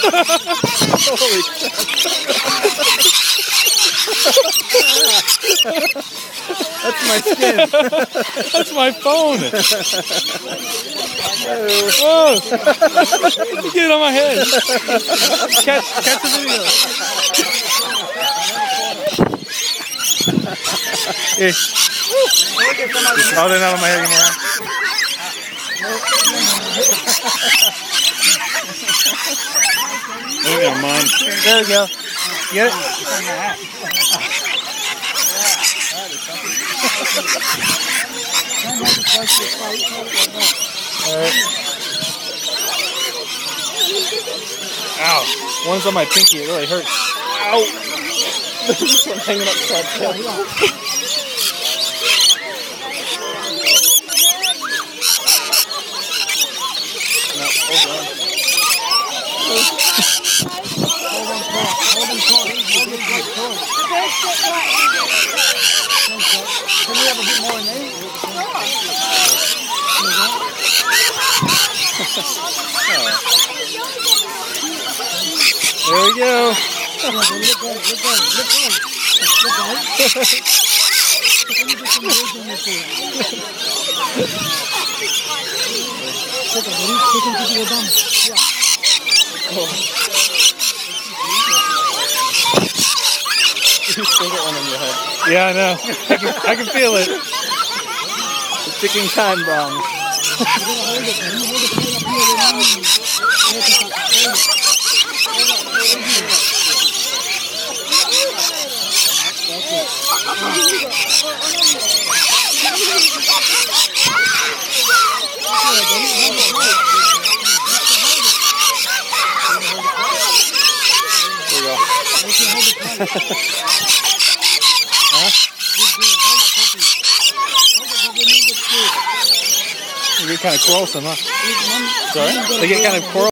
Holy That's my skin. That's my phone. Oh. You get it on my head. Catch, catch the video. Here. Oh, they're not on my head anymore. Maybe on. There we go. Get it? Uh, ow. One's on my pinky. It really hurts. Ow. this one hanging upside down. No, hold on. Can we have a bit more in there? There we go. You still got one on your head. Yeah, I know. I can, I can feel it. The ticking time bomb. Ha ha ha. Get kind of quarrelsome, huh? Sorry? They get kind of quarrelsome.